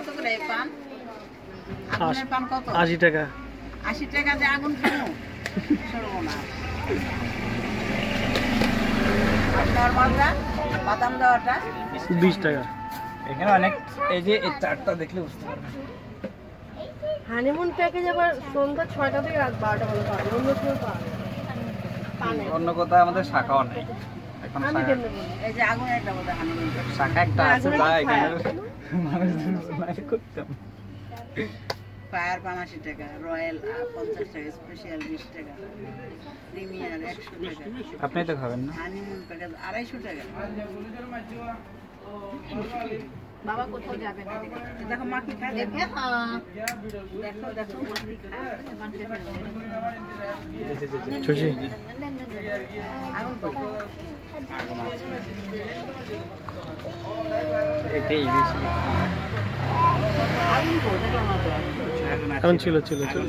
কত করে পান? আগুনের পান কত? আশি টাকা। আশি টাকা দিয়ে আগুন খাব? সর্বনাশ। আর নর্মালটা বাদাম দেওয়াটা? বিশ টাকা। এখানে অনেক এই যে চারটা দেখলে বুঝতে পারবেন। হানিমুন প্যাকেজ আবার সন্ধ্যা ছয়টা থেকে রাত বারোটা পর্যন্ত অন্য কোথাও আমাদের শাখাও নেই। এখন শাখা- একটা আছে যা এখানে খায়? মানুষ নাই করতাম ফায়ার পান টাকা রয়্যাল পঞ্চাশ টাকা স্পেশাল বিশ টাকা প্রিমিয়ার একশো টাকা। আপনি তো খাবেন না? হানিমুন প্যাকেজ আড়াইশো টাকা। বাবা কোথাও যাবে না দেখো খায়? দেখো দেখো দেখো মা খায়? শশী আগুন কই? এটাই বেশি। এখন ছিল ছিল ছিল